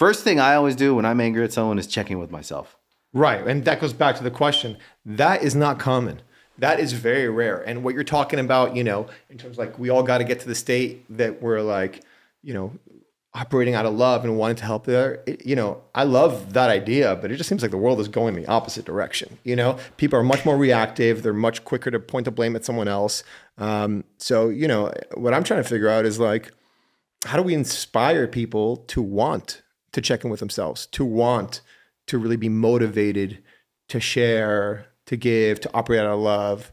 First thing I always do when I'm angry at someone is checking with myself. Right. And that goes back to the question. That is not common. That is very rare. And what you're talking about, you know, in terms like we all got to get to the state that we're like, you know, operating out of love and wanting to help there. It, you know, I love that idea, but it just seems like the world is going the opposite direction. You know, people are much more reactive. They're much quicker to point the blame at someone else. Um, so, you know, what I'm trying to figure out is like, how do we inspire people to want to check in with themselves, to want to really be motivated to share, to give, to operate out of love?